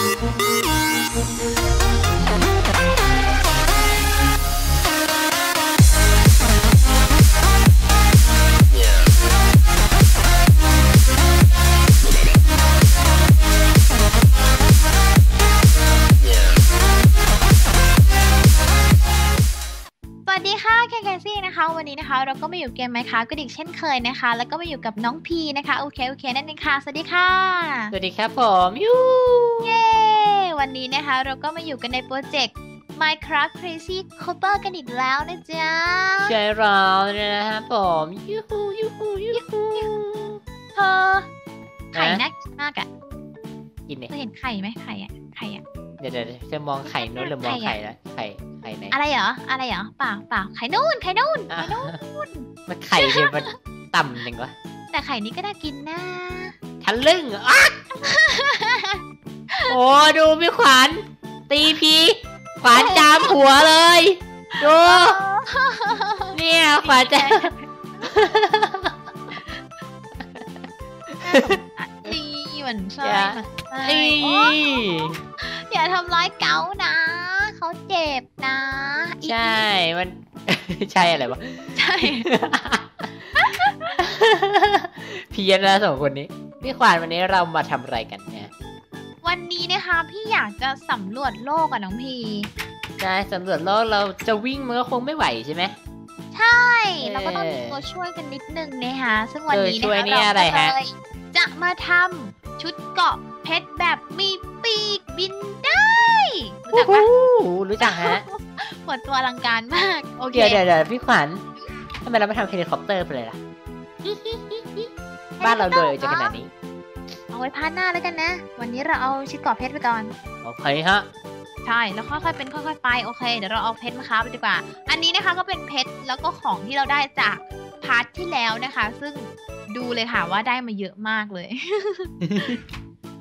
Música เราก็มาอยู่เกมไหมคะก็ดิกเช่นเคยนะคะ แล้วก็มาอยู่กับน้องพีนะคะโอเคโอเคนั่นเองค่ะสวัสดีค่ะ สวัสดีครับผมยูเย้วันนี้นะคะเราก็มาอยู่กันในโปรเจกต์ Minecraft Crazy Copper กันอีกแล้วนะจ๊ะใช่เราเนี่ยนะครับผมยูฮูยูฮูยูฮูเธอไข่น่ากินมากอะกินเนี่ยเธอเห็นไข่ไหมไข่อะ ไข่อะเดี๋ยวเดี๋ยวจะมองไข่นู้นหรือมองไข่ไข่อะละไข่ไข่ไหนอะไรเหรออะไรเหรอเปล่าเปล่าไข่นู่นไข่นู่นอะไข่นู่นมันไข่เนี่ยมันต่ำจังวะแต่ไข่นี้ก็น่ากินนะทะลึ่งอะโอ้ดูพี่ขวัญตีพีขวัญจามหัวเลยดูเนี่ยขวัญจะนี่เหมือนใช่อย่าเหมื อนใช่เอ้ยโอ๊ยอย่าทำร้ายเกานะ เขาเจ็บนะอีใช่ มัน ใช่อะไรวะ ใช่ เพี้ยนแล้วสองคนนี้ พี่ขวานวันนี้เรามาทำอะไรกันเนี่ย วันนี้นะคะ พี่อยากจะสำรวจโลกอะน้องพี ใช่สำรวจโลกเราจะวิ่งมันก็คงไม่ไหวใช่ไหมใช่เอ่อเราก็ต้องมีตัวช่วยกันนิดนึงนะคะ ซึ่งวันนี้ตัวช่วยนะคะนี่อะไรเราฮะก็เลย จะมาทำชุดเกราะเพชรแบบมีปีกบินได้รู้จักปะรู้จักฮะเปิดตัวอลังการมาก โอเคเดี๋ยวเดี๋ยวเดี๋ยวพี่ขวัญทำไมเราไม่ทำเฮลิคอปเตอร์ไปเลยล่ะ บ้านเราโดยจะขนาดนี้ เอาไว้ part หน้าแล้วกันนะ วันนี้เราเอาชุดเกราะเพชรไปก่อน โอเคฮะใช่ แล้วค่อยๆเป็นค่อยๆไป โอเค เดี๋ยวเราเอาเพชรมาค้าไปดีกว่า อันนี้นะคะก็เป็นเพชร แล้วก็ของที่เราได้จาก part ที่แล้วนะคะ ซึ่ง ดูเลยค่ะว่าได้มาเยอะมากเลย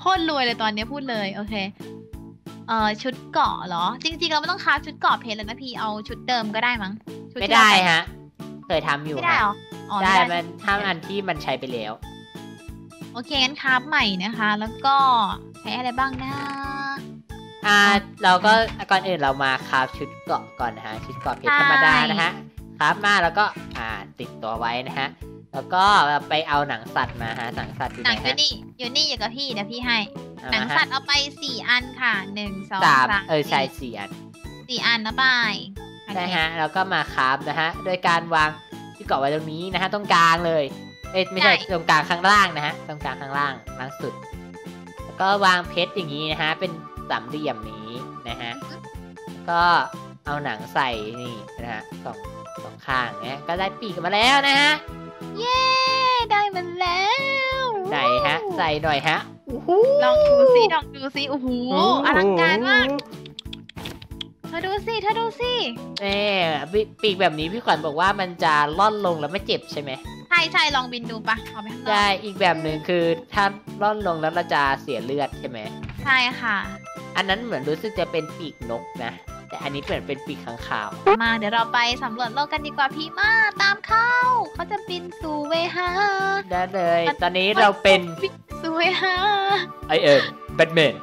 โคตรรวยเลยตอนนี้พูดเลย โอเค เอ่อชุดเกราะเหรอ จริง ๆ เราไม่ต้องค้าชุดเกราะเพชรแล้วนะพี่เอาชุดเดิมก็ได้มั้งชุไม่ที่เราได้ใส่ฮะ เคยทำอยู่ไม่ได้ฮะเหรออ๋อได้ไม่มัได้นถ้าอันที่มันใช้ไปแล้ว โอเคงั้นคราฟใหม่นะคะ แล้วก็ใช้อะไรบ้างนะอ่าเราก็ก่อนอื่นเรามาคราฟชุดเกราะก่อนนะฮะชุดเกราะเพชรธรรมดานะฮะคราฟมาแล้วก็อ่าติดตัวไว้นะฮะ แล้วก็ไปเอาหนังสัตว์มาฮะหนังสัตว์อยู่หไหนันงอยู่ฮะนี่อยู่นี่อยู่กับพี่เดี๋ยวพี่ให้ เอาหนังมาสัฮะตว์เอาไปสี่อันค่ะหนึ่งสองสามสามเออใช่สี่สี่อันสี่อันนะบายโอเคใช่ฮะแล้วก็มาคราฟนะฮะโดยการวางที่เกาะไว้ตรงนี้นะฮะตรงกลางเลยเอ้ยไม่ใช่ตรงกลางข้างล่างนะฮะตรงกลางข้างล่างล่างสุด แล้วก็วางเพชรอย่างนี้นะฮะเป็นสามเหลี่ยมนี้นะฮะ ก็เอาหนังใส่นี่นะฮะสองสองข้างนะก็ได้ปีกมาแล้วนะฮะ เย้ ได้มันแล้วไหนฮะ ใส่หน่อยฮะโอ้โหลองดูซิลองดูซิโอ้โหอลังการมากเธอดูสิเธอดูสิเน่ปีปีกแบบนี้พี่ขวัญบอกว่ามันจะล่อนลงแล้วไม่เจ็บใช่ไหมใช่ใช่ลองบินดูปะเอาไปข้างนอกใช่อีกแบบหนึ่งคือถ้าล่อนลงแล้วเราจะเสียเลือดใช่ไหมใช่ค่ะ อันนั้นเหมือนรู้สึกจะเป็นปีกนกนะ แต่อันนี้เปลี่ยนเป็นปีกข้างคาว มาเดี๋ยวเราไปสำรวจโลกกันดีกว่าพี่มาตามเข้า เขาจะบินสู่เวหาได้เลย ตอนนี้เราเป็นบินสู่เวหาไอเอิร์แบทแมน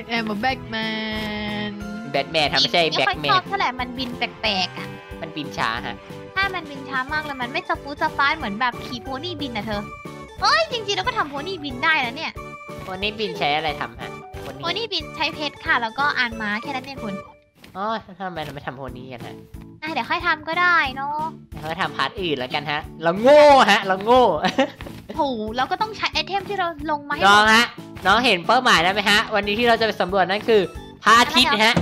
I am a Batman แบทแมนทำไม่ใช่แบ็ไม่กค่แมอยชอนบเท่าไหร่มันบินแปลกๆอะมันบินช้าฮะถ้ามันบินช้ามากเลยมันไม่สฟูสฟายเหมือนแบบขี่โพนี่บินนะเธอเอ้ยจริงๆเราก็ทำโพนี่บินได้แล้วเนี่ยวันนี้บินใช้อะไรทำฮะวันโพนี้นี่บินใช้เพชรค่ะ แล้วก็อ่านม้าแค่นั้นเองคุณ อ๋อทำไมเราไม่ทำโพนี้กันฮะอะเดี๋ยวค่อยทำก็ได้เนาะเราก็ทำพาร์ทอื่นแล้วกันฮะ เราโง่ฮะ เราโง่โหเราก็ต้องใช้ไอเทมที่เราลงมาให้น้หอมงดฮะ น้องเห็นเป้าหมายแล้วไหมฮะ วันนี้ที่เราจะไปสำรวจนั่นคือพระอาทิตย์ฮะ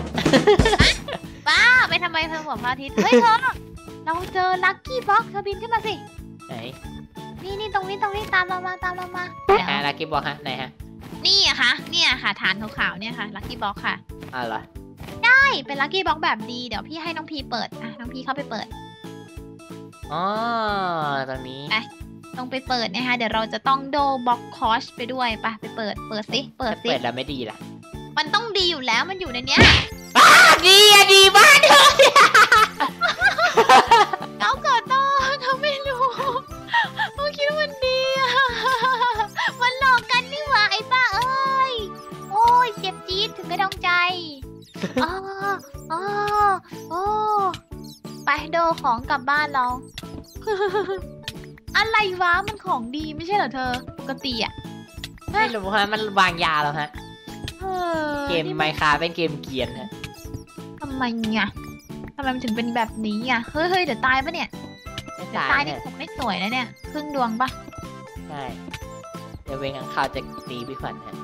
บ้าไปทำไมเธอหัวพระอาทิตย์ เฮ้ยเธอเราเจอลัคกี้บ็อกเธอบินขึ้นมาสิไหนนี่นี่ตรงนี้ตรงนี้ตามเรามาตามเรามาไหนฮะลักกี้บอกฮะไหนฮะ นี่อะค่ะ เนี่ยค่ะฐานขาวๆเนี่ยค่ะลัคกี้บ็อกค่ะอ้าวเหรอ ใช่เป็นลัคกี้บ็อกแบบดีเดี๋ยวพี่ให้น้องพีเปิดอะน้องพีเข้าไปเปิดอ๋อตรงนี้ไปต้องไปเปิดนะคะเดี๋ยวเราจะต้องโดบ็อกคอชไปด้วยไปไปเปิดเปิดสิเปิดสิเปิดแล้วไม่ดีล่ะ มันต้องดีอยู่แล้วมันอยู่ในเนี้ยดีอะดีมากเลยเขาเกิดต่อเขาไม่รู้เขาคิดว่ามันดีอะมันหลอกกันนี่หว่าไอ้ป้าเอ้ย โอ้ยเจ็บจี๊ดถึงกระดองใจ อ๋ออ๋อโอ้ไปโดของกลับบ้านเรา อะไรวะมันของดีไม่ใช่เหรอเธอ ปกติอะไม่รู้ฮะ มันวางยาแล้วฮะเออเกมนี่ไมคาเป็นเกมเกรียนฮะทำไมเนี่ยทำไมมันถึงเป็นแบบนี้อะเฮ้ยเฮ้ยเดี๋ยวตายปะเนี่ยไม่เดี๋ยวตายตายนี่เนี่ยคงไม่สวยนะเนี่ย ครึ่งดวงปะใช่ เดี๋ยวเวงอังคาวจะตีพี่ขวัญฮะ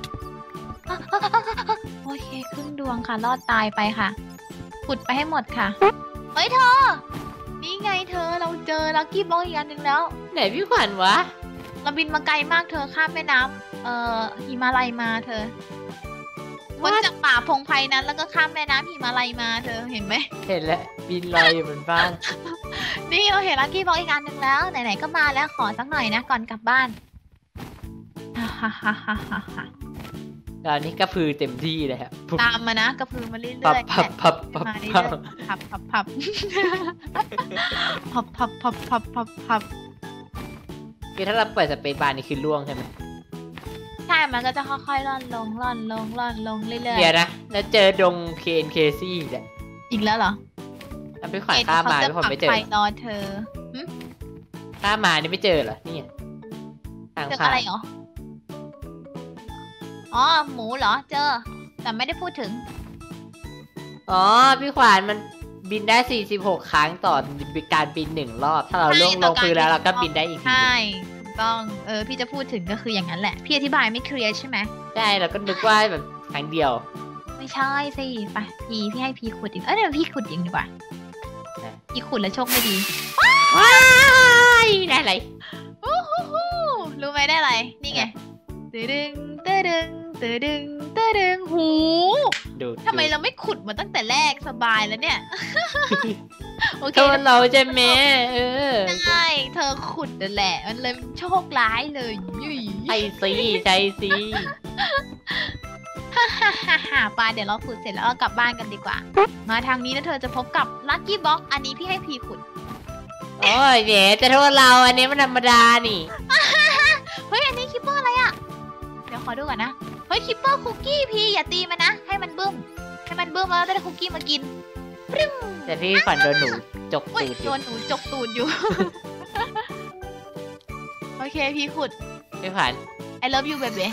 โอเคครึ่งดวงค่ะ รอดตายไปค่ะ ขุดไปให้หมดค่ะ เฮ้ยเธอ นี่ไงเธอเราเจอลักกี้บ็อกอีกอันหนึ่งแล้ว ไหนพี่ขวัญวะ เราบินมาไกลมากเธอข้ามแม่น้ำเอ่อหิมาลัยมาเธอพ้นจากป่าพงไพรนั้นแล้วก็ข้ามแม่น้ำหิมาลัยมาเธอเห็นไหม เห็นแล้วบินลอยอยู่บนฟ้า นี่เราเห็น lucky block อีกอันหนึ่งแล้ว ไหนๆก็มาแล้วขอสักหน่อยนะก่อนกลับบ้านฮ่าฮ่าฮ่าฮ่าฮ่าฮ่าต อนนี้ก็พือเต็มที่เลยครับปุ๊บตามมานะกระพือมาเรื่พับอยๆพับพับพับมาเรื่พัอบยๆพับพับพับพับพับพับพับพับพับคือถ้าเราเปิดสเปซบาร์นี่คือล่วงใช่ไหมใช่ มันก็จะค่อยๆล่อนลงล่อนลงล่อนลงเรื่อยเดี๋ยวนะแล้วเจอดงเคนเคซี่อีกแล้วๆอีกแล้วเหรอแล้วพี่ขวัญข้ามมาเกณฑ์พี่ขวัญเขาจะไม่เจปัอกไฟรอเธอข้ามมานี่ไม่เจอเหรอนี่ทางเจอผ่าอะไรนเหรอ อ๋อหมูเหรอเจอ แต่ไม่ได้พูดถึง อ๋อ พี่ขวัญมันบินได้ 46 ครั้งต่อการบินหนึ่งรอบ ถ้าเราใช่ล่วงต่ลองการพื้นแล้วบินเราก็รอบบินได้อีกทีใช่ถูกต้องเออพี่จะพูดถึงก็คืออย่างนั้นแหละ พี่อธิบายไม่เคลียร์ใช่ไหมใช่เราก็นึกว่าแบบครั้งเดียว ไม่ใช่สิไปพี่พี่ให้พี่ขุดอีกเอ้ยเดี๋ยวพี่ขุดเองดีกว่าได้พี่ขุดแล้วโชคไม่ดีว้ายได้อะไรฮู้ฮู้ฮู้รู้ไหมได้อะไรนี่ไง ตืดึงตืดึงตืดึงตืดึงหูดูทำไมเราไม่ขุดมาตั้งแต่แรกสบายแล้วเนี่ย โอเคโทษเราใช่ไหมเออใช่เธอขุดนั่นแหละ มันเลยโชคร้ายเลยยุยใช่สิใช่สิฮ่าฮ่าฮ่าปาเดี๋ยวเราขุดเสร็จแล้วเรากลับบ้านกันดีกว่า มาทางนี้นะเธอจะพบกับลัคกี้บ็อกอันนี้พี่ให้พีขุด โอ้ยเดี๋ยวจะโทษเราอันนี้มันธรรมดานี่ เฮ้ย อันนี้ creeper อะไรอะ เดี๋ยวขอดูก่อนนะ เฮ้ย creeper คุกกี้พี่อย่าตีมันนะ ให้มันบึ้ม ให้มันบึ้มแล้วได้คุกกี้มากินปรึ้มแต่พี่ขวัญโดนหนูจกโอ้ยตูดอโดยู่นหนูจกตูดอยู่ โอเคพี่ขุด พี่ขวัญ I love you baby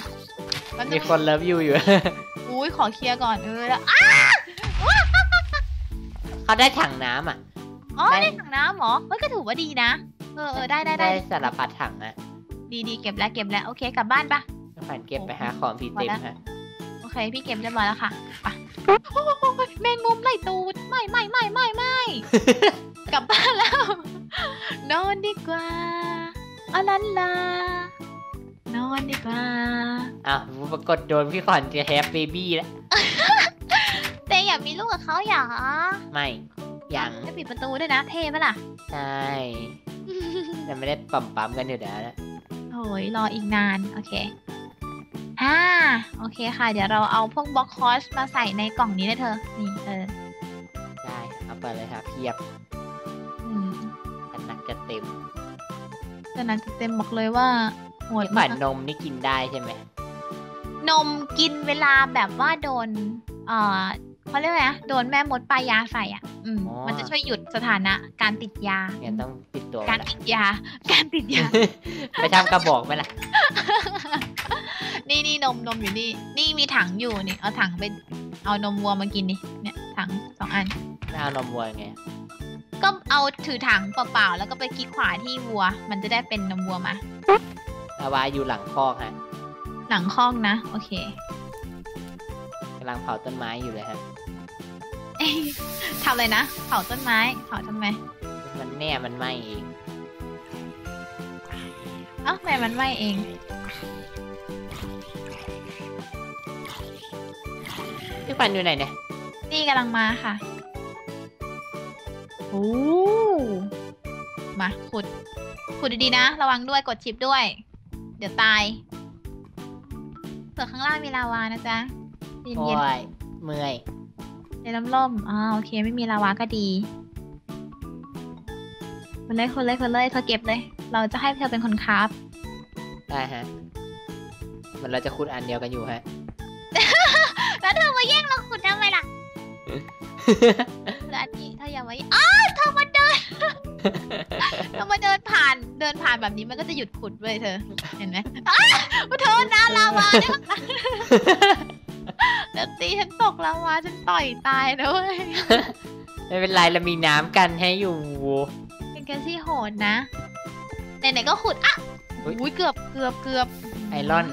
แป๊บมีนึงคน love you อยู่ อุ้ยขอเคลียร์ก่อนเออแล้วอะเขาได้ถังน้ำอะ อ๋อได้ได้ถังน้ำเหรอ เฮ้ยก็ถือว่าดีนะ เออเออได้ได้ได้สารพัดถังอะ ดีดีเก็บแล้วเก็บแล้วโอเคกลับบ้านปะ พี่ขวัญเก็บไปหาของพี่เต็มฮะ โอเค พี่เก็บเรียบร้อยแล้วค่ะไปโอ้ยแมงมุมไล่ตูด ไม่ไม่ไม่ไม่ไม่กลับบ้านแล้ว นอนดีกว่าอะลันลานอนดีกว่าอ้าวปรากฏโดนพี่ขวัญจะแฮปเบบี้แล้วแต่อยากมีลูกกับเขาอยากไม่ยังจะปิดประตูด้วยนะเท่ปะล่ะ ใช่แต่ไม่ได้ปั๊มปั๊มๆกันอยู่แล้วนะโอ้ยรออีกนาน โอเค อ่าโอเคค่ะ เดี๋ยวเราเอาพวกบล็อกคอสมาใส่ในกล่องนี้นะเธอ นี่เออได้เอาไปเลยครับเพียบอืมกันหนักจะเต็มตอนนั้นเต็มบอกเลยว่าโหดพี่ขวัมาญกนมนี่กินได้ใช่ไหมนมกินเวลาแบบว่าโดนเอ่อ เขาเรียกว่าไงนะโดนแม่มดปลายาใส่อะ อืมมันจะช่วยหยุดสถานะการติดยาเนี่ยต้องติดตัวการไว้ละติดยา การติดยา ไปทำกระบอกไหมล่ะนี่นี่นมนมอยู่นี่ นี่มีถังอยู่นี่ เอาถังไปเอานมวัวมากินดิเนี่ยถังสองอันไม่เอานมวัวไงก็เอาถือถังเปล่าๆแล้วก็ไปคลิกขวาที่วัว มันจะได้เป็นนมวัวมา ลาวาอยู่หลังคอกฮะ หลังคอกนะ โอเคกำลังเผาต้นไม้อยู่เลยฮะเอ้ยทำเลยนะ เผาต้นไม้ เผาทำไม มันแน่มันไหมเองเอ้าทำไมมันไหม้เอง พี่ปันอยู่ไหนเนี่ย นี่กำลังมาค่ะ โอ้มาขุด ขุดดีๆนะ ระวังด้วย กดชิปด้วย เดี๋ยวตายเผื่อข้างล่างมีลาวานะจ๊ะเย็น โอ้เย็นยเมื่อยในลำล่มอ่าโอเค ไม่มีลาวาก็ดีคนเลยคนเลยคนเลยเธอเก็บเลย เราจะให้เธอเป็นคนคราฟได้ฮะ มันเราจะขุดอันเดียวกันอยู่ฮะ แล้วเธอแล้วอันนี้ถ้ายังไม่อ้าวเธอมาเดินเธอมาเดินผ่านเดินผ่านแบบนี้มันก็จะหยุดขุดเว้ยเธอ เห็นไหมอ้าวเธอนาลาวาเนี่ย เดี๋ยวตีฉันตกลาวาฉันต่อยตายนะเว้ยไม่เป็นไรเรามีน้ำกันให้อยู่ เป็นแกซี่โหดนะไหนๆก็ขุดอะอุ๊ย อุ้ยเกือบเกือบเกือบไอรอน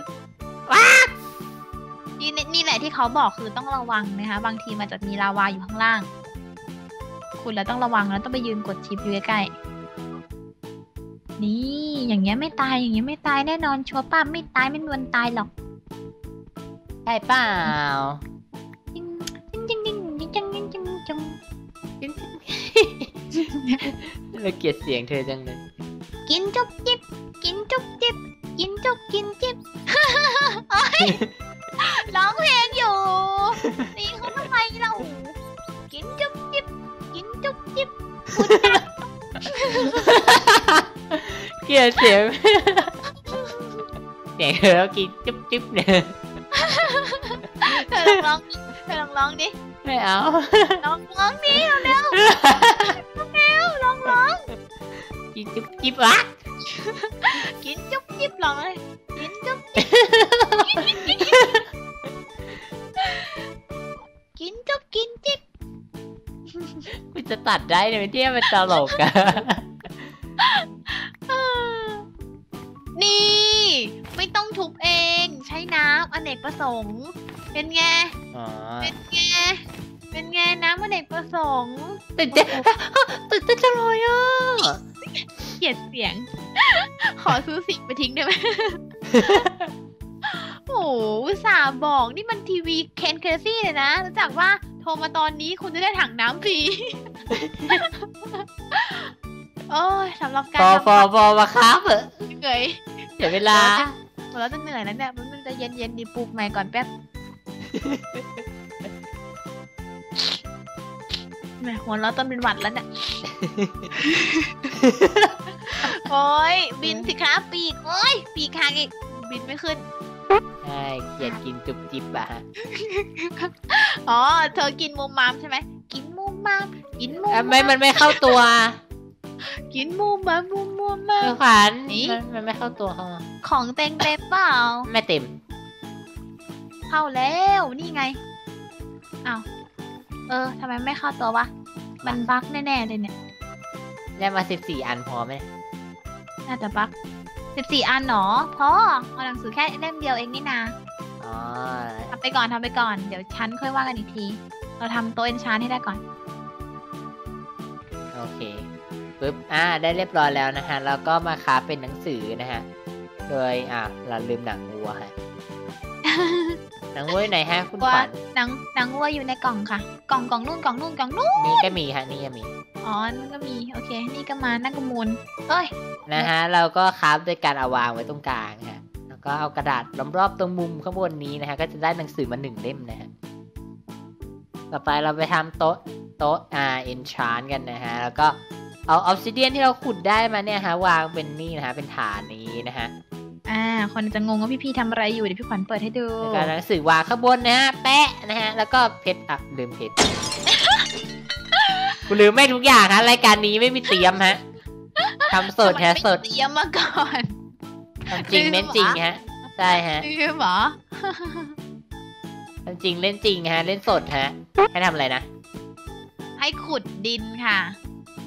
นี่นี่นี่แหละที่เขาบอกคือต้องระวังนะคะ บางทีมันจะมีลาวาอยู่ข้างล่าง คุณแล้วต้องระวังแล้วต้องไปยืนกดชิปอยู่ใกล้ๆนี่อย่างเงี้ยไม่ตายอย่างเงี้ยไม่ตายแน่นอนชัวร์ป้าไม่ตายไม่มีวันตายหรอกใช่เปล่าเราเกลียดเสียงเธอจังเลย กินจุกจิบ กินจุกจิบ กินจุกกินจิบโอ้ยร้องเพลงอยู่ตีเขาทำไมเรากินจุกจิบ กินจุกจิบคุณเกลียดเสียงเสียงเธอกินจุ๊บจิ๊บเนี่ย ลองร้องดิเธอลองร้องดิไม่เอาลองร้องดิเร็วๆเร็วลองร้องกินจุ๊บจิ๊บวะกินจุ๊บจิ๊บลองเลยกินจุ๊บจิ๊บกินจุ๊บกินจิ๊บกูจะตัดได้เนี่ยที่มันตลกอะนี่ ไม่ต้องทุบเอง ใช้น้ำอเนกประสงค์ เป็นไง อ๋อเป็นไง เป็นไงน้ำอเนกประสงค์ตื่นเต้นตื่นเต้นจังเลยอะเกลียดเสียง ขอซื้อสิ่งไปทิ้งได้ไหมโอ้โหอุตส่าห์บอกนี่มันทีวีเคนเคซี่เลยนะรู้จักว่าโทรมาตอนนี้คุณจะได้ถังน้ำฟรี โอ้ยสำหรับการพอทำพอพอมาครับเถอะเหนื่อยเสียเวลาหัวเราะจะเหนื่อยแล้วเนี่ยมันมันจะเย็นเย็นๆดีปลูกใหม่ก่อนแป๊บ แหม่หัวเราะจนเป็นหวัดแล้วเนี่ย โอ้ยบินสิคะปีก โอ้ยปีกหางอีก บินไม่ขึ้น ใช่เกลียดกินจุ๊บจิ๊บอะฮะอ๋อ เธอกินมูมามใช่ไหม กินมูมาม กินมูอะมามไม่มันไม่เข้าตัว กินมูมามมูมูมาเอมอขวัญนี่ มันมันไม่เข้าตัวเขาอะของเต็งเต็มเปล่า ไม่เต็ม เข้าแล้วนี่ไงอ้าวเออทำไมไม่เข้าตัววะ มันบั๊กแน่ๆเลยเนี่ย ได้มาสิบสี่อันพอไหมน่าจะบั๊กสิบสี่อันหนอพอเอาหนังสือแค่เล่มเดียวเองนี่นาอ๋อทำไปก่อนทำไปก่อน เดี๋ยวชั้นค่อยว่ากันอีกที เราทำโต๊ะเอนชานให้ได้ก่อน โอเคปึ๊บ อ่า ได้เรียบร้อยแล้วนะฮะ แล้วก็มาคราฟเป็นหนังสือนะฮะ โดย อ่าเราลืมหนังวัวฮะ หนังวัวอยู่ไหนฮะ คุณขวัญหนังหนังวัวอยู่ในกล่องค่ะ กล่องกล่องนู่นกล่องนู่นกล่องนู่นนี่ก็มีฮะนี่ก็มีอ๋อนั่นก็มีโอเค นี่ก็มานั่นก็มูลเอ้ยนะฮะเราก็คราฟด้วยการเอาวางไว้ตรงกลางฮะแล้วก็เอากระดาษรอบๆตรงมุมข้างบนนี้นะฮะก็จะได้หนังสือมาหนึ่งเล่มนะฮะต่อไปเราไปทำโต๊ะโต๊ะอ่าเอนชานกันนะฮะแล้วก็เอาออฟซิเดียนที่เราขุดได้มาเนี่ยฮะวางเป็นนี่นะฮะเป็นฐานนี้นะฮะ อ่า คนจะงงว่าพี่พีทำอะไรอยู่ เดี๋ยวพี่ขวัญเปิดให้ดูแล้วก็หนังสือวางข้างบนนะฮะ แปะนะฮะ แล้วก็เพชรอะลืมเพชรกูลืมไม่ทุกอย่างฮะรายการนี้ไม่มีเตรียมฮะทำสดฮะสดเตรียมมาก่อนทำจริงลืมเล่นจริงฮะใช่ฮะลืมเหรอทำจริงเล่นจริงฮะ เล่นสดฮะ ให้ทำอะไรนะ ให้ขุดดินค่ะ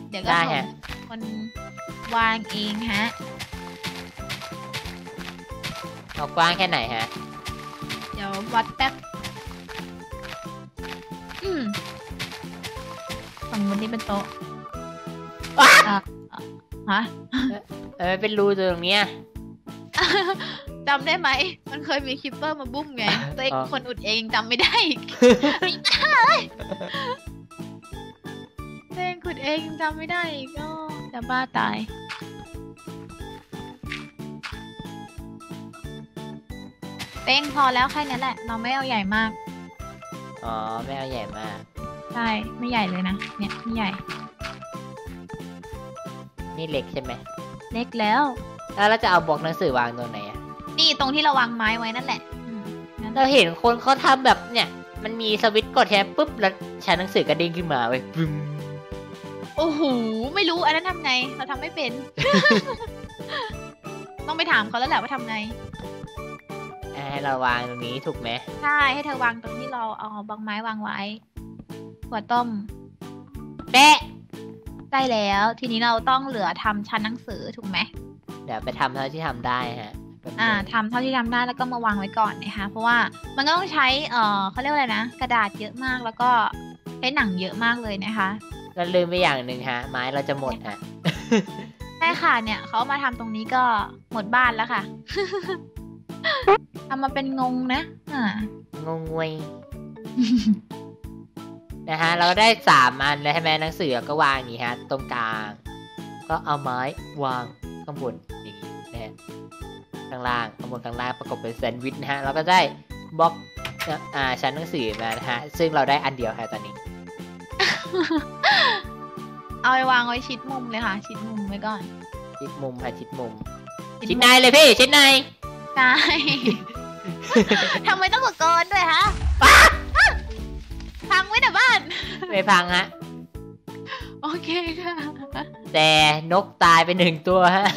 เดี๋ยวก็ได้ส่งฮะคนวางเองฮะ เอากว้างแค่ไหนฮะ เดี๋ยววัดแป๊บ อืมฝั่งนู้นนี่เป็นโต๊ะว้าอะฮะเออเป็นรูตรงเนี้ยจำได้ไหม มันเคยมี creeper มาบึ้มไง ตัวเองอ๋อคนอุดเองจำไม่ได้อีกตัวเองขุดเองจำไม่ได้อีกก็จะบ้าตาย เต้งพอแล้วแค่นี้แหละ เราไม่เอาใหญ่มาก อ๋อ ไม่เอาใหญ่มาก ใช่ ไม่ใหญ่เลยนะ เนี่ย ไม่ใหญ่ นี่เล็กใช่ไหม เล็กแล้ว แล้วเราจะเอาบล็อกหนังสือวางตรงไหนอะนี่ตรงที่เราวางไม้ไว้นั่นแหละอืมนั่นเราเห็นคนเขาทำแบบเนี่ย มันมีสวิตช์กดแทนปุ๊บแล้วชั้นหนังสือกระเด้งขึ้นมาเว้ยบึ้มโอ้โห ไม่รู้อันนั้นทำไง เราทำไม่เป็น ต้องไปถามเขาแล้วแหละว่าทำไงอ่า ให้เราวางตรงนี้ถูกไหมใช่ให้เธอวางตรงที่เราเอาบางไม้วางไว้หัวต้มแปะได้แล้ว ทีนี้เราต้องเหลือทำชั้นหนังสือถูกไหมเดี๋ยวไปทำเท่าที่ทำได้ฮะแป๊บนึงอ่าทำเท่าที่ทำได้แล้วก็มาวางไว้ก่อนนะคะเพราะว่ามันก็ต้องใช้เอ่อเขาเรียกว่าอะไรนะกระดาษเยอะมากแล้วก็ใช้หนังเยอะมากเลยนะคะเราลืมไปอย่างหนึ่งฮะ ไม้เราจะหมดฮะใช่ค่ะเนี่ยเขามาทำตรงนี้ก็หมดบ้านแล้วค่ะ ทำมาเป็นงงนะ อ่างงงวยนะฮะ เราก็ได้สามอันแล้วใช่ไหมหนังสือก็วางอย่างนี้ฮะ ตรงกลาง ก็เอาไม้วางข้างบนอย่างนี้นะฮะข้างล่างข้างบนข้างล่างประกบเป็นแซนด์วิชนะฮะ เราก็ได้บล็อกอ่าชั้นหนังสือมานะฮะ ซึ่งเราได้อันเดียวค่ะตอนนี้ เอาไปวางไว้ชิดมุมเลยค่ะ ชิดมุมไว้ก่อน ชิดมุมค่ะชิดมุม ชิดชิดมุมในเลยพี่ ชิดใน ใช่ ทำไมต้องตะโกนด้วยฮะพังไว้แต่บ้านไม่พังฮะโอเคค่ะ แต่นกตายไปหนึ่งตัวฮะ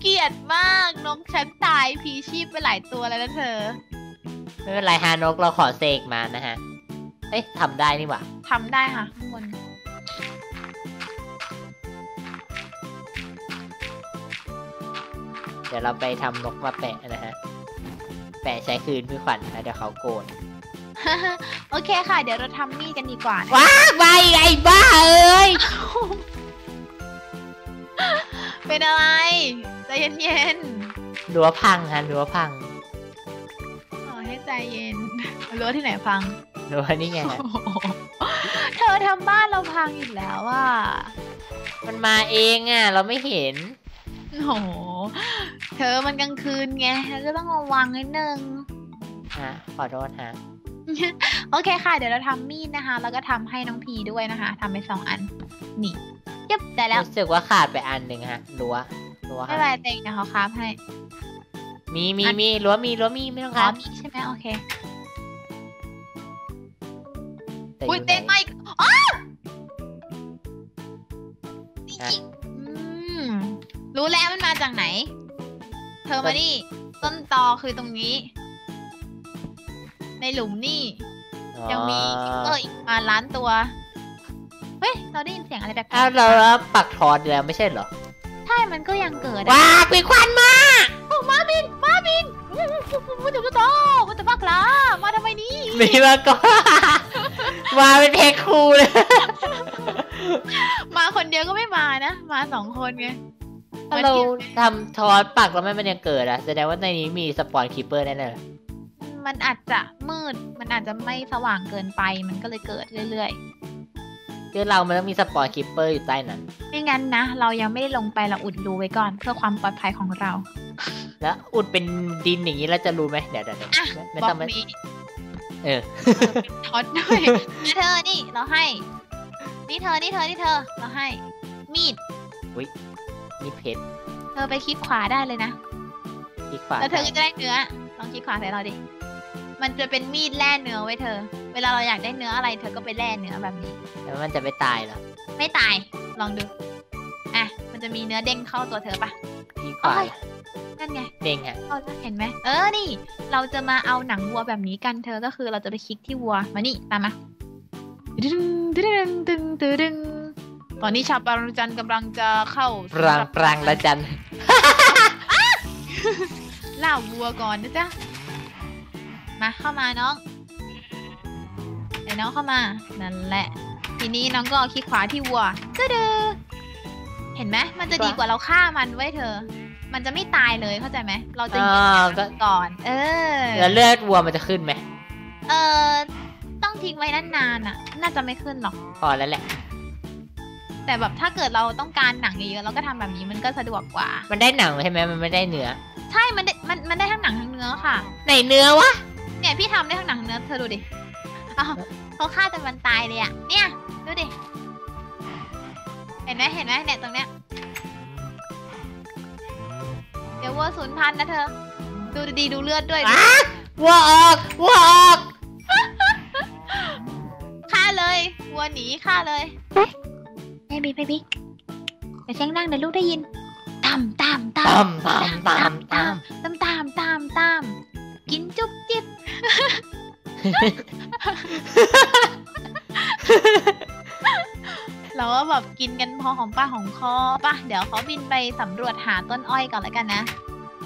เกลียดมากนกฉันตายพีชีพไปหลายตัวแล้วนะเธอ ไม่เป็นไรฮะนกเราขอเสกมานะฮะ เอ๊ะทำได้นี่หว่าทำได้ค่ะข้างบนเดี๋ยวเราไปทำนกมาแปะนะฮะ แปะใช้คืนพี่ขวัญนะเดี๋ยวเขาโกรธโอเคค่ะ เดี๋ยวเราทำมีดกันดีกว่านะว้าไปไอ้บ้าเอ้ยเป็นอะไรใจเย็นรั้วพังฮะรั้วพังๆขอให้ใจเย็นรู้ว่าที่ไหนพังรั้วนี่ไงฮะเธอทำบ้านเราพังอีกแล้วอะมันมาเองอะ เราไม่เห็น โอ้โห เธอมันกลางคืนไงเธอก็ต้องระวังนิดนึง ฮะ ขอโทษฮะ โอเคค่ะ เดี๋ยวเราทำมีดนะคะ แล้วก็ทำให้น้องพีด้วยนะคะทำไปสองอัน นี่ยับได้แล้ว รู้สึกว่าขาดไปอันหนึ่งฮะรั้วรั้วไม่ฮะเป็นไรเต็งเดี๋ยวเขา craft ให้ มีมีมีรั้วมีรั้วมีไม่ต้องอ๋คอรับมีใช่ไหมโอเคแต่อุ้ยไหนเต็งมาอีกอ๋อนี่ฮะอืม รู้แล้วมันมาจากไหน เธอมานี่ ต้นตอคือตรงนี้ ในหลุมนี่ ยังมี creeper อีกประมาณล้านตัว เฮ้ย เราได้ยินเสียงอะไรแปลกอ้าวเราแล้วปักทอนแล้วไม่ใช่เหรอๆใช่ มันก็ยังเกิดอะว้าปีควันมาโอ้มาบิน มาบินมันจะมาโตมันจะมากลามาทำไมนี่มีมาก่อนมาเป็นเพลงครูเลย มาคนเดียวก็ไม่มานะ มาสองคนไง ถ้าเราทำทอนปักแล้วมันยังเกิดอะแสดงว่าในนี้มีสปอนคีเปอร์แน่เลยมันอาจจะมืด มันอาจจะไม่สว่างเกินไป มันก็เลยเกิดเรื่อยคือเรามันต้องมีสปอนคีเปอร์อยู่ใต้นั้นๆไม่งั้นนะ เรายังไม่ได้ลงไปเราอุดรูไว้ก่อน เพื่อความปลอดภัยของเรา แล้วอุดเป็นดินอย่างนี้แล้วจะรู้ไหมเดี๋ยวเดี๋ยวเดี๋ยวอะไม่ไม่บอต้องกไม่มีเออเป็นท็อตด้วยนะเธอนี่เราให้ นี่เธอ นี่เธอ นี่เธอ เราให้ มีด นี่เพชรเธอไปคลิกขวาได้เลยนะที่ขวาแล้วเธอก็จะได้เนื้อ ลองคลิกขวาใส่เราดิ มันจะเป็นมีดแล่เนื้อไว้เธอ เวลาเราอยากได้เนื้ออะไร เธอก็ไปแล่เนื้อแบบนี้ แล้วมันจะไม่ตายเหรอ ไม่ตาย ลองดู อะ มันจะมีเนื้อเด้งเข้าตัวเธอปะที่ขวาโอ้ยนั่นไงเด้งฮะเราจะเห็นไหม เออ นี่ เราจะมาเอาหนังวัวแบบนี้กันเธอ ก็คือเราจะไปคลิกที่วัว มานี่ ตามมาดึงดึงดึงดึงดึง ตอนนี้ชาวปารุจันทร์กำลังจะเข้าปรางปรางละจันล่าวัวก่อนนะจ๊ะ มาเข้ามาน้องเดี๋ยวน้องเข้ามา นั่นแหละ ทีนี้น้องก็คลิกขวาที่วัวตึ๊ดๆเห็นไหมมันจะดีกว่าเราฆ่ามันไว้ยเธอ มันจะไม่ตายเลยเข้าใจไหม เราจะอ๋ยิงอก็ก่อน เออ แล้วเลือดวัวมันจะขึ้นไหม เออต้องทิ้งไว้นานๆอะ น่าจะไม่ขึ้นหรอกพอแล้วแหละ แต่แบบถ้าเกิดเราต้องการหนังเยอะๆเราก็ทำแบบนี้มันก็สะดวกกว่า มันได้หนังใช่ไหมมันไม่ได้เนื้อ ใช่ มันได้มันมันได้ทั้งหนังทั้งเนื้อค่ะไหนเนื้อวะ เนี่ยพี่ทำได้ทั้งหนังเนื้อเธอดูดิเขาฆ่าจนมันตายเลยอะเนี่ยดูดิ เห็นไหมเห็นไหมเนี่ยตรงเนี้ย เดี๋ยววัวศูนย์พันนะเธอ ดูดีดูเลือดด้วยวัวออกวัวออกฆ่าเลยวัวหนีฆ่าเลย เบบีเบบีเดี๋ยวเสียงดังเดี๋ยวลูกได้ยินตามตามตาตามมตามตามตามตามตามตามตามกินจุ๊บจิ๊บเราก็แบบกินกันพอหอมปากหอมคอป่ะเดี๋ยวเขาบินไปสำรวจหาต้นอ้อยก่อนแล้วกันนะ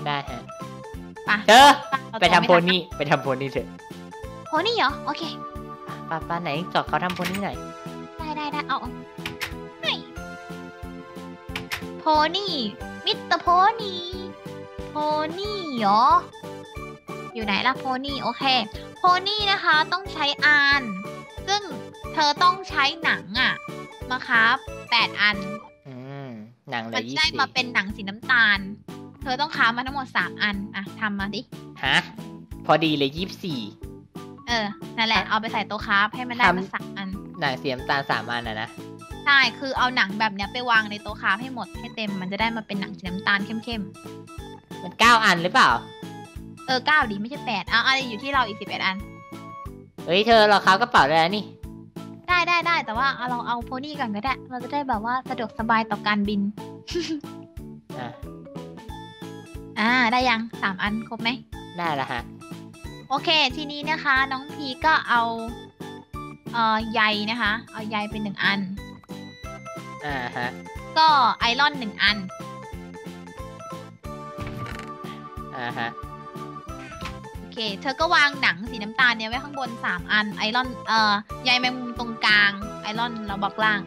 ได้ฮะไป่ะเธอเราไปทำม่โพนี่ไปทำโพนี่เถอะโพนี่เหรอ โอเคป้าป้าไหนจอดเขาทำโพนี่หน่อยได้ได้ได้เอา พนี่ มิสเตอร์โพนี่โพนี่เหรอ อยู่ไหนล่ะโพนี่โอเค โพนี่นะคะต้องใช้อาน ซึ่งเธอต้องใช้หนังอะมาครับแปดอันอืมหนังเหลมันยจะยี่ได้สิบมาเป็นหนังสีน้ำตาล เธอต้องค้ามาทั้งหมดสามอันอะทำมาดิ ฮะ พอดีเลยยี่สิบสี่เออ นั่นแหละ เอาไปใส่โต๊ะค้าให้มันได้ทำมาสามอัน หนังเสียมตาลสามอันนะนะ ใช่ คือเอาหนังแบบเนี้ยไปวางในโต๊ะค้าให้หมดให้เต็ม มันจะได้มาเป็นหนังสีน้ำตาลเข้มมันเก้าอันหรือเปล่า ๆ เออเก้าดีไม่ใช่แปดเอาอะไรอยู่ที่เราอีกสิบเอ็ดอัน เฮ้ยเธอเราครับกระเป๋าได้แล้วนี่ ได้ได้ได้แต่ว่าเอาเราเอาโพนี่ก่อนก็ได้ เราจะได้แบบว่าสะดวกสบายต่อการบิน อะ อ่าได้ยังสามอันครบไหม ได้แล้วฮะ โอเค ทีนี้นะคะ น้องพีก็เอา เอ่อใยนะคะ เอาใยเป็นหนึ่งอัน อ่าฮะ ก็ไอรอนหนึ่งอัน อ่าฮะ โอเค เธอก็วางหนังสีน้ำตาลเนี่ยไว้ข้างบนสามอัน ไอรอน เอ่อใยแมงมุมตรงกลาง ไอรอนเราบอกล่าง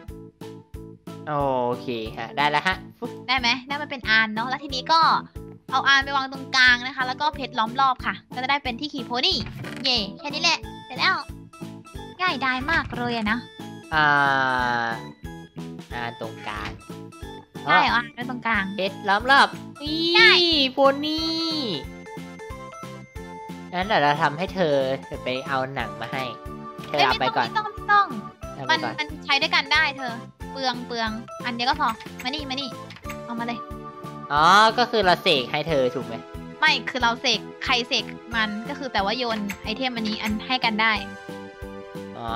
โอเคฮะ ได้แล้วฮะฟุ๊บได้ไหมได้มาเป็นอันเนาะ แล้วทีนี้ก็เอาอันไปวางตรงกลางนะคะ แล้วก็เพชรล้อมรอบค่ะ ก็จะได้เป็นที่ขี่โพนี่ เย่แค่นี้แหละ เสร็จแล้ว ง่ายดายมากเลยอะนะ อ่า อ่าตรงกลางใช่เอาอันไว้ตรงกลางเพชรล้อมรอบนี่ได้โพนี่งั้นเดี๋ยวเราทำให้เธอเธอไปเอาหนังมาให้ เธอเอ้ยเอาไม่ไปต้องก่อนไม่ต้องไม่ต้องเอาไปมันก่อนมันใช้ด้วยกันได้เธอ เปลืองเปลืองอันเดียวก็พอมานี่มานี่เอามาเลยอ๋อก็คือเราเสกให้เธอถูกไหมไม่คือเราเสกใครเสกมันก็คือแต่ว่าโยนไอเทมอันนี้อันให้กันได้อ๋อ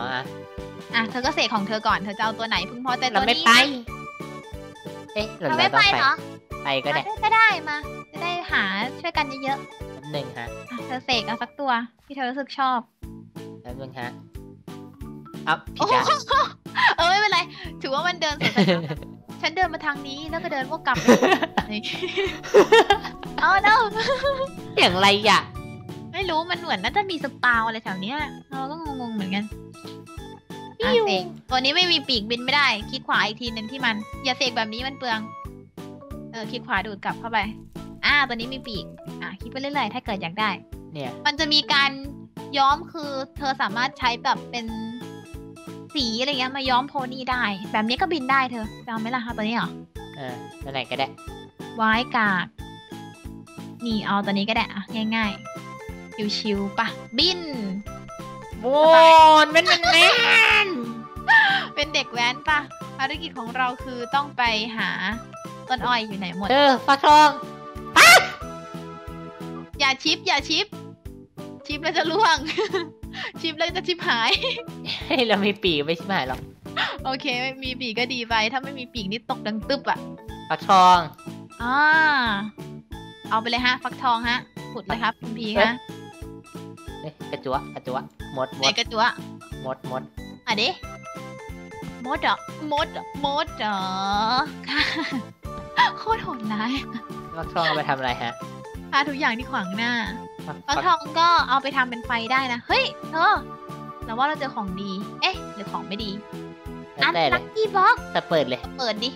อะอะเธอก็เสกของเธอก่อนเธอจะเอาตัวไหนพึงพอใจเราตัวไม่นี้ไปนะเอ๊ะเราเราเราไม่ต้ไปองไป เหรอไปก็ได้อะก็ได้มา จะได้หาช่วยกันเยอะแป๊บหนึ่งฮะๆอะเธอเสกเอาสักตัวที่เธอรู้สึกชอบ แป๊บหนึงฮะอัพผิโอ้ดโหด้าน เออไม่เป็นไร ถือว่ามันเดินสวนทางกันฉันเดินมาทางนี้แล้วก็เดินวกกลับเอาเนาะอย่างไรอะ ไม่รู้มันเหมือนน่าจะมีสปาวอะไรแถวเนี้ยเราก็งงๆเหมือนกัน อะปิ้วเสกตัวนี้ไม่มีปีกบินไม่ได้ คลิกขวาอีกทีหนึ่งที่มัน อย่าเสกแบบนี้มันเปลือง เออคลิกขวาดูดกลับเข้าไป อ่า ตัวนี้มีปีก อะคลิกไปเรื่อยๆ ถ้าเกิดอยากได้ เนี่ย มันจะมีการย้อมคือเธอสามารถใช้แบบเป็นสีอะไรเงี้ยมาย้อมโพนี่ได้ แบบนี้ก็บินได้เธอจะเอาไหมล่ะเอาตัวนี้เหรอ เออตัวไหนก็ได้ไว้กากนี่เอาตัวนี้ก็ได้อะง่ายๆชิวๆปะบิน โอ้นเป็นมันแน่นเป็นเด็กแว้นปะภารกิจของเราคือต้องไปหาต้นอ้อยอยู่ไหนหมด เออฟักทองอย่าชิป อย่าชิป ชิปแล้วจะล่วง ชิปแล้วจะชิปหายให้เรามีปีกไม่ใช่ไหมหรอก โอเคไม่มีปีกก็ดีไป ถ้าไม่มีปีกนี่ตกดังตึบอะฟักทองอ่าเอาไปเลยฮะ ฟักทองฮะขุดเลยครับคุณพีเอ๊ะฮะเอ้ยกระจัวกระจัวห มดหมไหนดกระจัวหมดหมดอะเด้มดเหรอมดเหรอมดเหรอค่ะโคตรโหดร้ายฟักทองเอาไปทำอะไรฮะพาทุกอย่างที่ขวางหน้าฟักฟักทองก็เอาไปทำเป็นไฟได้นะ เฮ้ยเธอเราว่าเราเจอของดี เอ๊ะ หรือของไม่ดีแล้วอันแต่เลลัยคกี้บ็อกแต่เปิดเลยเปิดดิ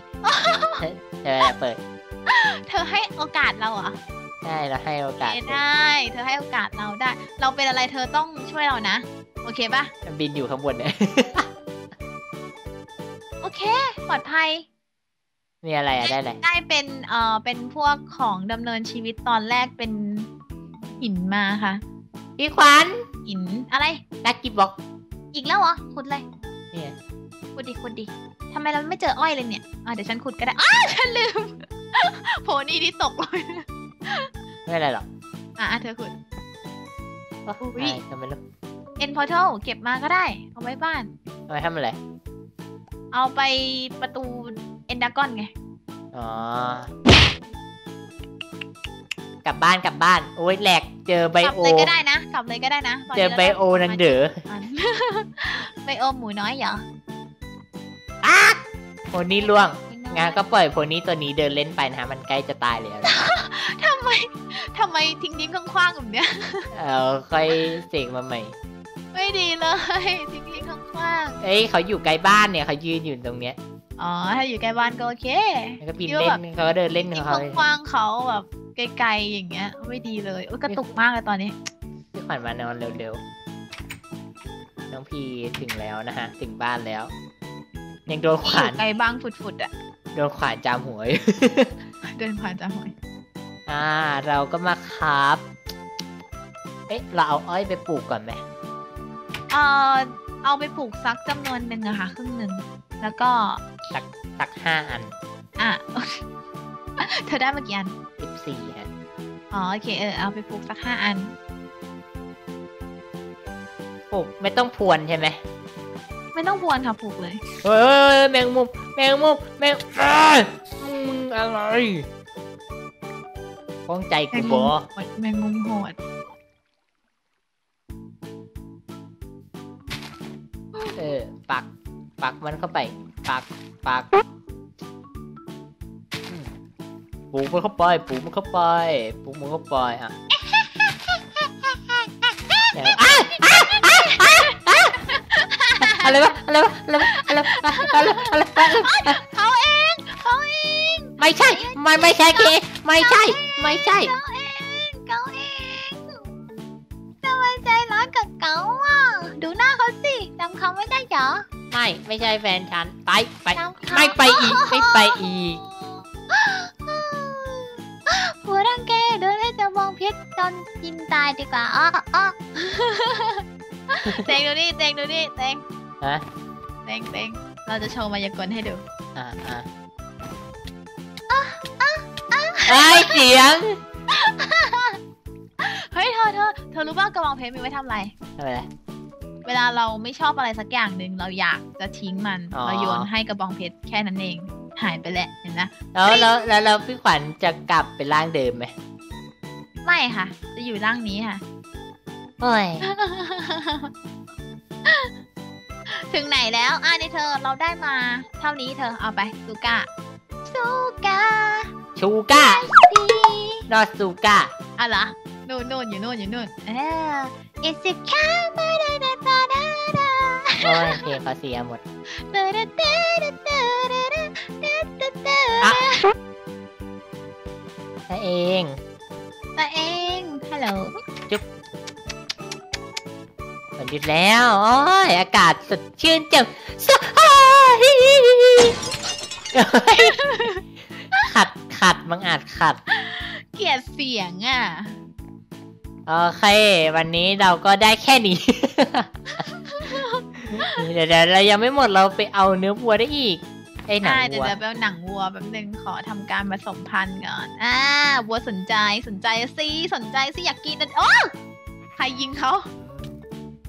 เธอเปิด เธอให้โอกาสเราเหรอ ได้เราให้โอกาสเอ๊ะได้ เธอให้โอกาสเราได้ เราเป็นอะไรเธอต้องช่วยเรานะ โอเคปะบินอยู่ข้างบนเนี่ยโอเค ปลอดภัย มีอะไรอะได้เลยได้เป็นเอ่อเป็นพวกของดำเนินชีวิตตอนแรกเป็นหินมาค่ะพี่ขวัญหินอะไรลักกี้บ็อก อีกแล้วเหรอขุดเลยเนี่ยขุดดิขุดดิทำไมเราไม่เจออ้อยเลยเนี่ยอ่าเดี๋ยวฉันขุดก็ได้อ้าฉันลืมโพนี่ที่ตกเลย ไม่เป็นไรหรอกอะเธอขุดโอ้อุ๊ยยทำไมรู้ End Portal เก็บมาก็ได้ เอาไว้บ้าน ทำไมทำอะไรเอาไปประตูเอนดากอนไง อ๋อกลับบ้านกลับบ้านโอ้ยแหลกเจอไบกลับโอ เลยก็ได้นะ กลับเลยก็ได้นะตนเจนี้อราไบด้โอนังเด๋ออัน ไบโอหมูน้อยเหรอโพนี่ล่วง หมูอยงานก็ปล่อยโพนี่ตัวนี้เดินเล่นไปนะฮะมันใกล้จะตายแล้วนะทำไม ทำไมทิ้งทิ้งๆคว้างๆแบบเนี้ย เอาค่อยเสกมาใหม่ ไม่ดีเลย ทิ้งทิ้งๆคว้างเอ้ยเขาอยู่ใกล้บ้านเนี่ยเขายืนอยู่ตรงเนี้ยๆอ๋อ ถ้าอยู่ใกล้บ้านก็โอเคแล้วก็บินคิดว่าเล่แบบนเขาก็เดินเล่นขทิ้องงเขาคว้างๆเขาแบบไกลๆอย่างเงี้ย ไม่ดีเลยโอ้ยกระตุกมากเลยตอนนี้ พี่ขวัญมานอนเร็วๆ น้องพีถึงแล้วนะฮะ ถึงบ้านแล้ว ยังโดนขที่อวานยู่ไกลบ้างฝุดๆอะ โดนขวานจามหัวอยู่ เดินผ่านจ้าหอย อ่า เราก็มาครับ เอ๊ะ เราเอาอ้อยไปปลูกก่อนไหมเออเอาไปปลูกสักจำนวนหนึ่งอะค่ะ ครึ่งหนึ่ง แล้วก็สักสักห้าอัน อะ เธอได้มากี่อันสิบสี่ฮะอ๋อ โอเค เออ เอาไปปลูกสักห้าอัน ปลูกไม่ต้องพรวนใช่ไหม ไม่ต้องพรวนค่ะปลูกเลย เฮ้ยแมงมุม แมงมุม แมงเอ้ยมึงอะไร ป้องใจกูบอโหดแมงมุมโหดเออปัก ปักมันเข้าไป ปัก ปักอืมปลูกมันเข้าไปปลูกมันเข้าไปปลูกมันเข้าไปอะเดี๋ยวอ้าวอ้าวอ้าวอ้าวอ้าวอะไรวะอะไรวะอะไรวะอะไรวะอะไรวะอะไรวะอะไรวะเขาเองเขาเอง ไม่ใช่ ไม่ไม่ใช่เคไม่ใช่ ไม่ใช่เขาเองเขาเองทำไมใจร้อนกับเขาอะ ดูหน้าเขาสิจำเขาไม่ได้เหรอ ไม่ไม่ใช่แฟนฉันไปไป จำเขาไม่ไปอีกไม่ไปอีก หัวรังแกเดินให้จะมองเพชรจนกินตายดีกว่าอ้ออ้อเตงดูนี่เตงดูนี่เตงฮะ เตงเตงเราจะโชว์มายากลให้ดู อ่าอ่า ไอ้ยเสียง เฮ้ยเธอเธอเธอรู้ป่ะกระบองเพชรมีไว้ทำอะไรอะไรเวลาเราไม่ชอบอะไรสักอย่างหนึ่งเราอยากจะทิ้งมันอ๋อ เราโยนให้กระบองเพชรแค่นั้นเองหายไปแหละเห็นนะแล้วแล้วแล้วแล้วพี่ขวัญจะกลับเป็นร่างเดิมไหมไม่ค่ะ จะอยู่ร่างนี้ค่ะ โอ้ย ถึงไหนแล้วอะนี่เธอเราได้มา เท่านี้เธอเอาไปซูก้าซูกา ชูก้าดอสูก้าอะเหรอนู่น่นอยู่นู่นอยู่นู่นเออ it's a camera โอ้ยเพลงเขาเสียหมดอตัเองตัเอง ฮัลโหล จุ๊บฝนหยุดแล้ว โอ้ย อากาศสดชื่นจังสขัด ขัดมังอาจขัด เกลียดเสียงอะ โอเค วันนี้เราก็ได้แค่นี้ เดี๋ยวเดี๋ยวเรายังไม่หมดเราไปเอาเนื้อวัวได้อีกไอ้หนังอ่าเดี๋ยววัวเดี๋ยวไปเอาหนังวัวแป๊บนึงขอทำการผสมพันธุ์ก่อน อ่า วัวสนใจสนใจสิสนใจสิอยากกินนะโอ้ใครยิงเขา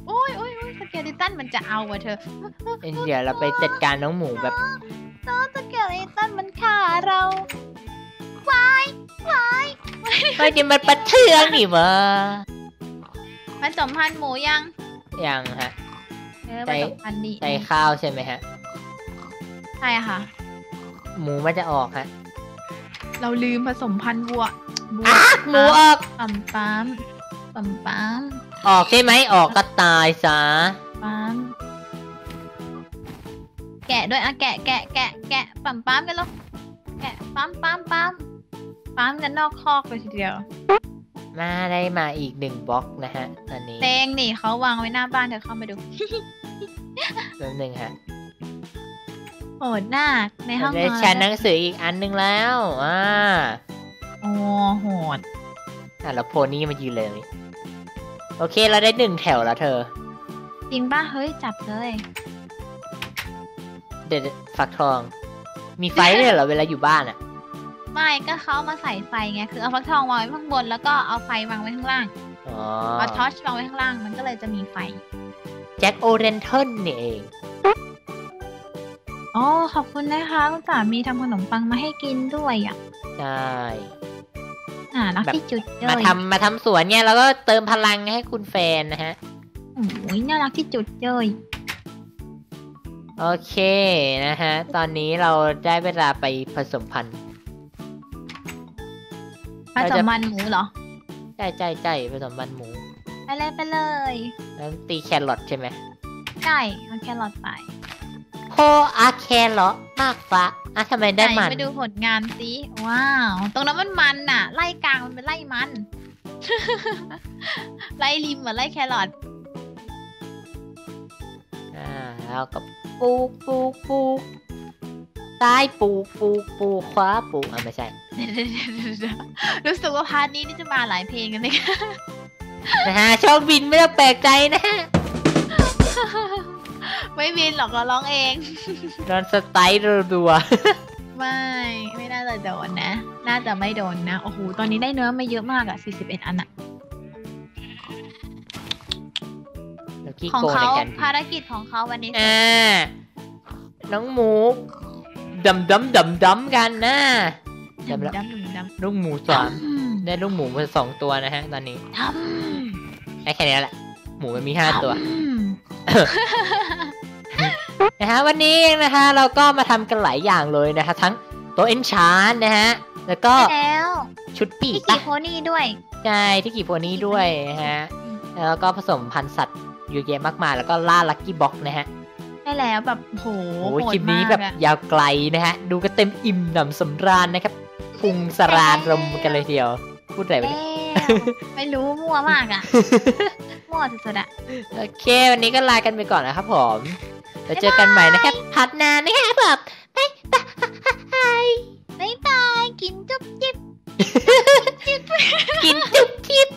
โอ้ยโอ้ยโอ้ย skeleton มันจะเอาอะเธอ เดี๋ยวเราไปจัดการน้องหมูแบบน้อง skeleton มันฆ่าเรา วายวาย เฮ้ยนี่มันประเทืองนี่วะผสมพันธุ์หมูยัง ยังฮะ เออใจผสมพันธุ์ดีใส่ข้าวใช่ไหมฮะ ใช่ค่ะ หมูมันจะออกฮะเราลืมผสมพันธุ์วัววัวอะหมูออกปั๊มปั๊มปั๊มปั๊มออกใช่ไหมออกก็ตายซะปั๊มแกะด้วยอะแกะแกะแกะแกะปั๊มปั๊มกันแล้วแกะปั๊มปั๊มปั๊ม ปั๊มกันนอกคอกเลยทีเดียว มาได้มาอีกหนึ่งบล็อกนะฮะตอนนี้เตงนี่เขาวางไว้หน้าบ้านเธอเข้ามาดูแป๊บหนึงฮะโหดหน้ากในห้องได้นอนชั้นหนังสืออีกอันหนึงแล้วอ่าโอ้โหดอะแล้วโพนี่มายืนเลย โอเคเราได้หนึ่งแถวแล้วเธอ จริงป่ะเฮ้ยจับเลย เด็ดฟักทอง มีไฟด้วยเหรอเวลาอยู่บ้านอะ ไม่ก็เขาเอามาใส่ไฟไงคือเอาฟักทองวางไว้ข้างบนแล้วก็เอาไฟวางไว้ข้างล่างอ๋อเอาทอชวางไว้ข้างล่างมันก็เลยจะมีไฟแจ็คโอเรนเทิลนี่เองโออ๋อขอบคุณนะคะคุณสามีทำขนมปังมาให้กินด้วยอะใช่น่ารักแบบที่จุดเลมายทำมาทำสวนเนี่ยแล้วก็เติมพลังให้คุณแฟนนะฮะโอ้ยน่ารักที่จุดเลยโอเคนะฮะ ตอนนี้เราได้เวลาไปผสมพันธุ์ ผสมมันหมูเหรอใช่ใช่ใช่ผสมพันธุ์หมู ไปเลยไปเลยแล้วตีแครอทใช่ไหมใช่เอาแครอทไปโคอาแครอทมากฟ้าอะทำไมได้มันหไปดูผลงานสิว้าว ตรงนั้นมันมันน่ะ ไล่กลางมันเป็นไล่มัน ไล่ริมเหมือนไล่แครอทอ่าแล้วก็ปลูกปลูกปลูกซ้ายปลูกปลูกปลูกขวาปลูกอะไม่ใช่ รู้สึกว่า part นี้นี่จะมาหลายเพลงกันเลยนะฮะโชคบินไม่ต้องแปลกใจนะฮะไม่บินหรอกเราร้องเอง โดน strike รัวไม่ ไม่น่าจะโดนนะ น่าจะไม่โดนนะ โอ้โห ตอนนี้ได้เนื้อมาเยอะมากอะ41 อันอะๆแล้วขี้ของโกงในเขาการภารกิจของเขาวันนี้ อ่าน้องหมูดำดำดำดำกันนะ ดำดำแล้วดำดำดำลูกหมูสามได้ลูกหมูมาสองตัวนะฮะ ตอนนี้ดำได้แค่นี้แหละ หมูมันมีห้าตัวดำนะฮะวันนี้นะคะเราก็มาทำกันหลายอย่างเลยนะคะทั้งโต๊ะเอนชานนะฮะแล้วก็ใช่แล้วชุดปีกพี่ปะกีโพนี่ด้วยใช่ที่กี่โพนี้ด้วยนะฮะแล้วก็ผสมพันธุ์สัตว์เยอะแยะมากมายแล้วก็ล่าลักกี้บ็อกนะฮะใช่แล้วแบบโหโอ้ยโหดคลิปนี้มากแบบอะยาวไกลนะฮะ ดูกันเต็มอิ่มหนำสำราญนะครับ พุงสรานรมกันเลยทีเดียว พูดอะไรไปไม่รู้มั่วมากอะ มั่วสุดๆอะ โอเค วันนี้ก็ลากันไปก่อนนะครับผมแล้วเจอกันใหม่นะครับพัดนานนะครับแบบไปยบายบากินจุ๊บจิบกินจุ๊บจิบ